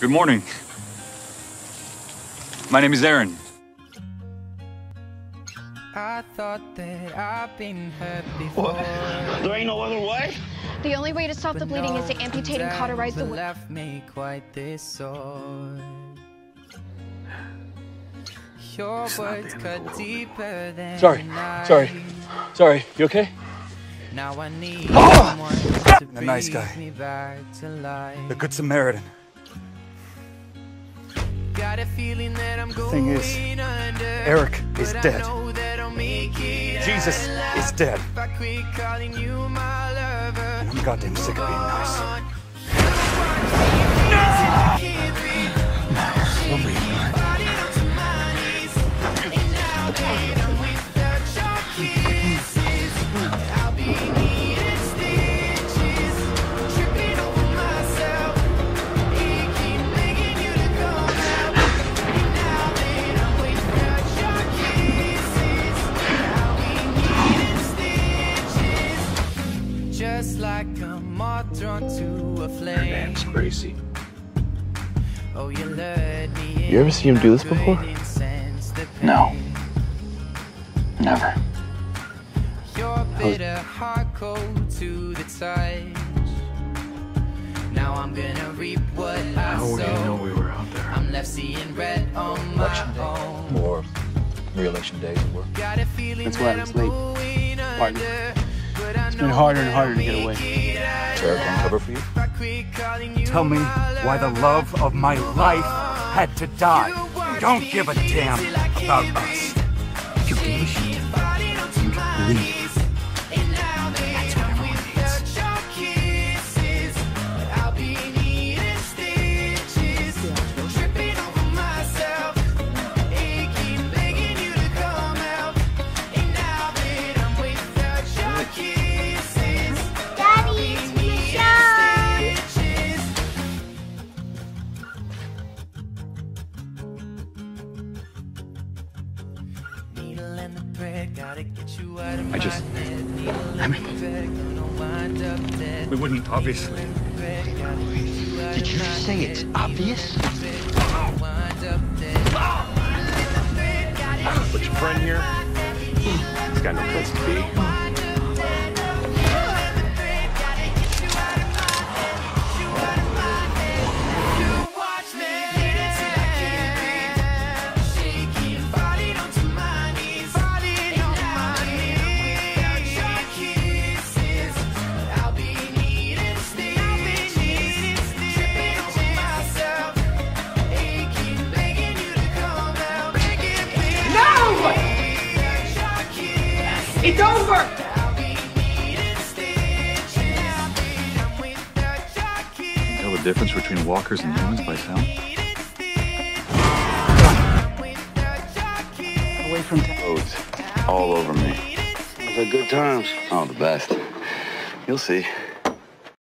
Good morning. My name is Aaron. I thought that I've been hurt before. There ain't no other way? The only way to stop the bleeding is to amputate and cauterize the wound. left me quite this sore. Your words cut deeper than Sorry, the sorry. Sorry, you okay? Now I need Ah! someone to The nice guy. me back to life. The Good Samaritan. Got a feeling that I'm going Thing is, Eric is dead. know that I'll make it Jesus is dead. I quit calling you my lover. And I'm goddamn sick of being nice. Like a moth drawn to a flame. crazy. Oh, you lured me You ever see him do this before? No. Never. Your bitter heart cold to the touch. Now I'm gonna reap what I How would you know we were out there? I'm left seeing red on my Election day. own. Or re-election day at work. Got a feeling That's why I was late. going Partner. under, It's been harder and harder to get away. make it out cover for you? if I quit calling you Tell me why the love of my life had to die. You don't give a damn about us. You gave a shit, you'd leave. Gonna wind up dead. We wouldn't, obviously. Did you say it's obvious? But your friend here, he's got no place to be. It's over! Tell the difference between walkers and humans by sound? Away from town. Roads all over me. The good times. Oh, the best. You'll see.